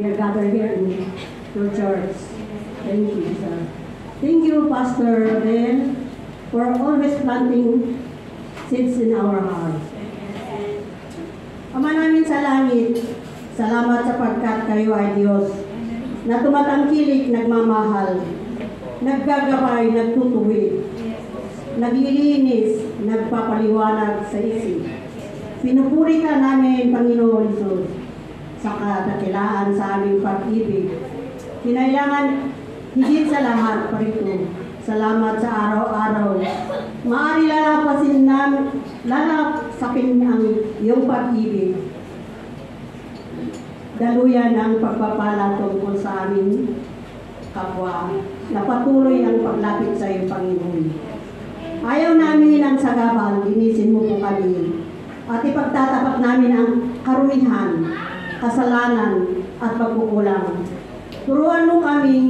we are gathered here in your church. Thank you, sir. Thank you, Pastor Ben, for always planting seeds in our hearts. Ama namin sa langit, salamat sapagkat kayo ay Diyos na tumatangkilik, nagmamahal, naggagabay, nagtutuwi, naglilinis, nagpapaliwanag sa isip. Pinupuri ka namin, Panginoon Jesus, sa kadakilaan sa aming pag-ibig. Kinailangan higit sa lahat pa. Salamat sa araw-araw. Maari lalapasin namin, lalapsapin ang iyong pag-ibig. Daluyan ang pagpapala tungkol sa aming kapwa na patuloy ang paglapit sa iyong Panginoon. Ayaw namin ang sagabal, linisin mo po kami. At ipagtatapat namin ang karumihan, kasalanan, at pagkukulang. Turuan mo kaming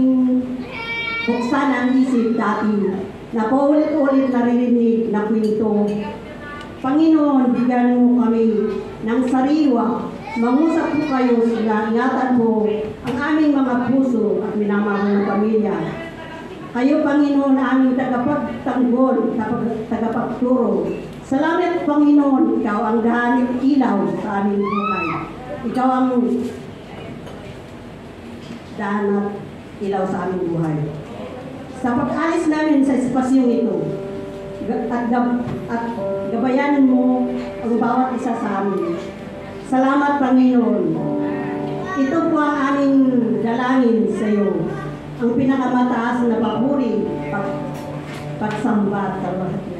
buksan ang isip dati na paulit-ulit naririnig na kwento. Panginoon, bigyan mo kami ng sariwa. Mangusap po kayo sila, ingatan mo ang aming mga puso at minamahal ng pamilya. Kayo, Panginoon, aming tagapagtanggol, tagapagturo. Salamat, Panginoon, Ikaw ang daan ilaw sa aming buhay. Ikaw ang daan at ilaw sa aming buhay. Sa pag-alis namin sa espasyong ito, at, gab- at gabayanan mo ang bawat isa sa amin. Salamat, Panginoon. Ito po ang aming dalangin sa iyo. Ang pinakamataas na papuri, pag, pagsamba at kalwat-